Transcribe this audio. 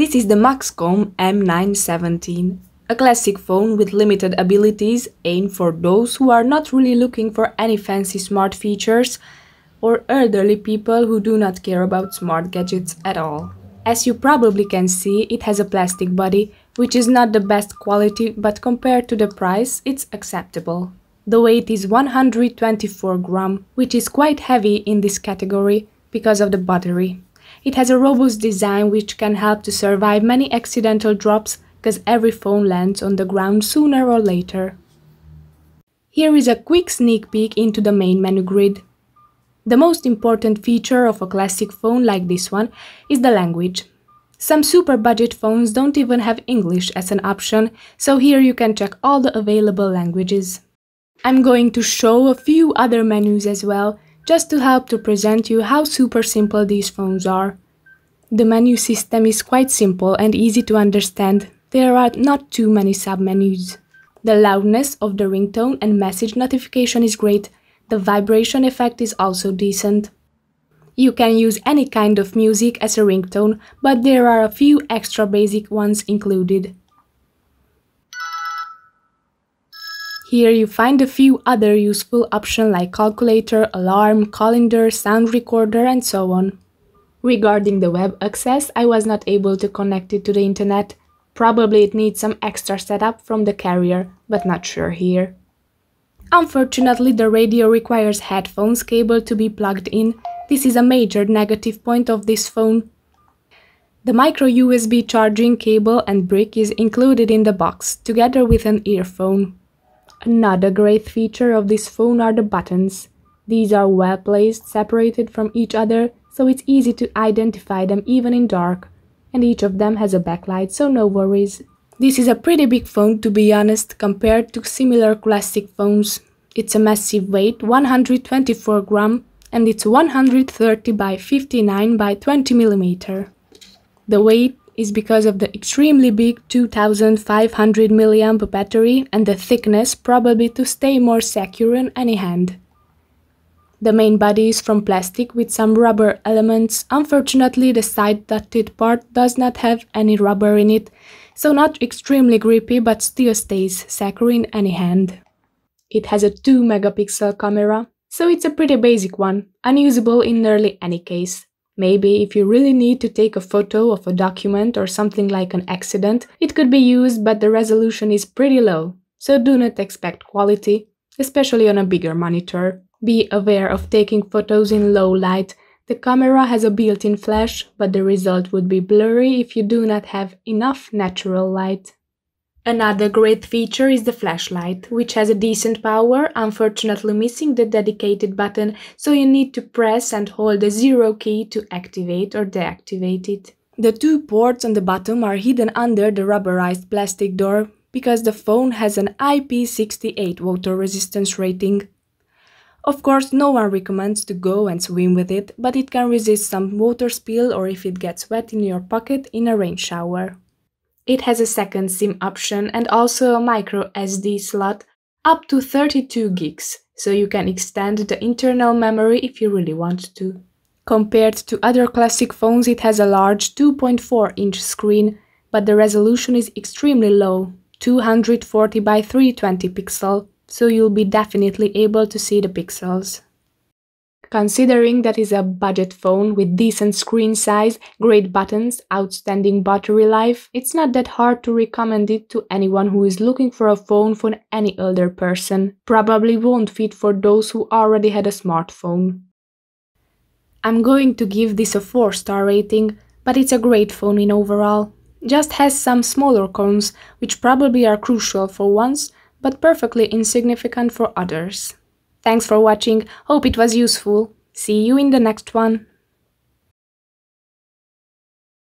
This is the Maxcom M917, a classic phone with limited abilities aimed for those who are not really looking for any fancy smart features or elderly people who do not care about smart gadgets at all. As you probably can see, it has a plastic body, which is not the best quality, but compared to the price, it's acceptable. The weight is 124 gram, which is quite heavy in this category because of the battery. It has a robust design which can help to survive many accidental drops because every phone lands on the ground sooner or later. Here is a quick sneak peek into the main menu grid. The most important feature of a classic phone like this one is the language. Some super budget phones don't even have English as an option, so here you can check all the available languages. I'm going to show a few other menus as well, just to help to present you how super simple these phones are. The menu system is quite simple and easy to understand. There are not too many submenus. The loudness of the ringtone and message notification is great, the vibration effect is also decent. You can use any kind of music as a ringtone, but there are a few extra basic ones included. Here you find a few other useful options like calculator, alarm, calendar, sound recorder and so on. Regarding the web access, I was not able to connect it to the internet. Probably it needs some extra setup from the carrier, but not sure here. Unfortunately, the radio requires headphones cable to be plugged in. This is a major negative point of this phone. The micro USB charging cable and brick is included in the box, together with an earphone. Another great feature of this phone are the buttons. These are well placed, separated from each other, so it's easy to identify them even in dark. And each of them has a backlight, so no worries. This is a pretty big phone to be honest compared to similar classic phones. It's a massive weight, 124 gram, and it's 130 by 59 by 20 millimeter. The weight is because of the extremely big 2500 mAh battery and the thickness probably to stay more secure in any hand. The main body is from plastic with some rubber elements. Unfortunately, the side dotted part does not have any rubber in it, so not extremely grippy but still stays secure in any hand. It has a 2 megapixel camera, so it's a pretty basic one, unusable in nearly any case. Maybe if you really need to take a photo of a document or something like an accident, it could be used, but the resolution is pretty low, so do not expect quality, especially on a bigger monitor. Be aware of taking photos in low light. The camera has a built-in flash, but the result would be blurry if you do not have enough natural light. Another great feature is the flashlight, which has a decent power, unfortunately missing the dedicated button, so you need to press and hold the zero key to activate or deactivate it. The two ports on the bottom are hidden under the rubberized plastic door, because the phone has an IP68 water resistance rating. Of course, no one recommends to go and swim with it, but it can resist some water spill or if it gets wet in your pocket in a rain shower. It has a second SIM option and also a micro SD slot up to 32 gigs, so you can extend the internal memory if you really want to. Compared to other classic phones, it has a large 2.4 inch screen, but the resolution is extremely low, 240 by 320 pixel, so you'll be definitely able to see the pixels. Considering that is a budget phone with decent screen size, great buttons, outstanding battery life, it's not that hard to recommend it to anyone who is looking for a phone for any older person. Probably won't fit for those who already had a smartphone. I'm going to give this a 4 star rating, but it's a great phone in overall. Just has some smaller cons, which probably are crucial for ones, but perfectly insignificant for others. Thanks for watching, hope it was useful. See you in the next one.